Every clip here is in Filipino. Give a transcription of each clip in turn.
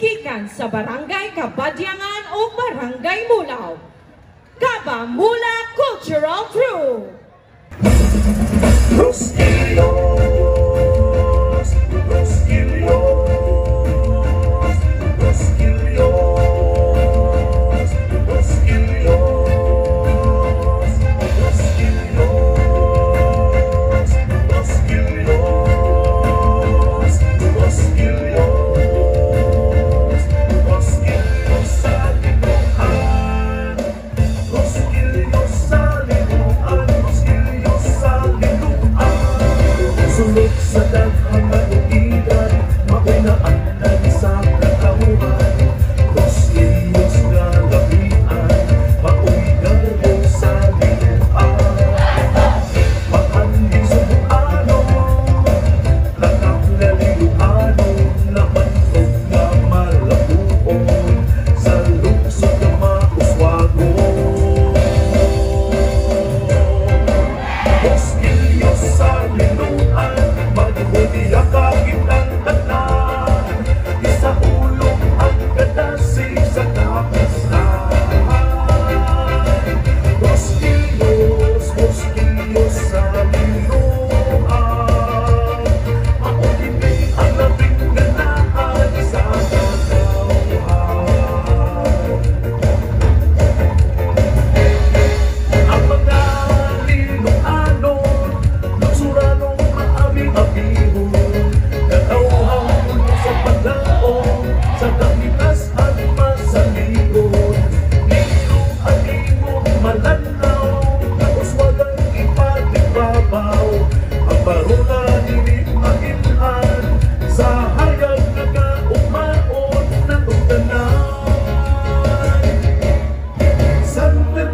gikan sa Barangay Kabadyangan o Barangay Mulaw. Kabamula Cultural Crew! Who's Nick Saddam Ahmed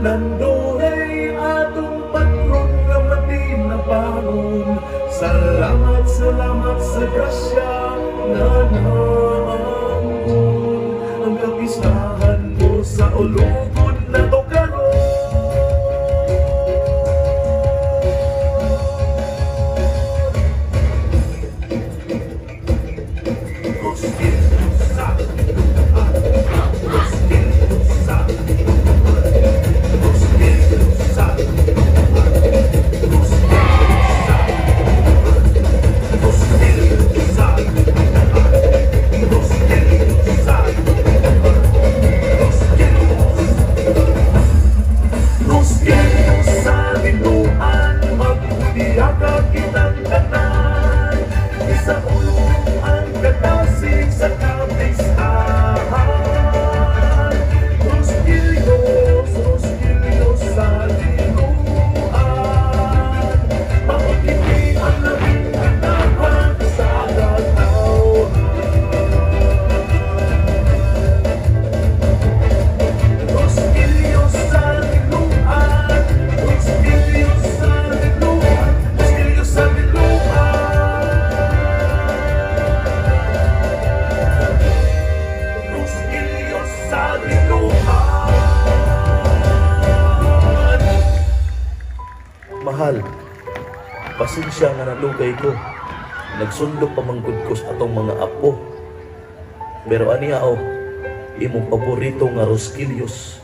Nandunay atong patron na matin na pangon Salamat, salamat sa grasya na naamon Ang kapistahan mo sa ulo mahal, pasensya nga nalugay ko. Nagsundo pamangkod ko atong mga apo. Pero aniya o, imong paborito nga Roskilios.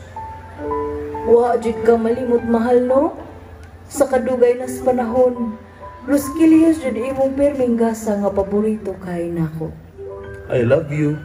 Wa, jud ka malimot mahal no? Sa kadugay nas panahon, Roskilios jud imong pirming gasa nga paborito kay nako. I love you.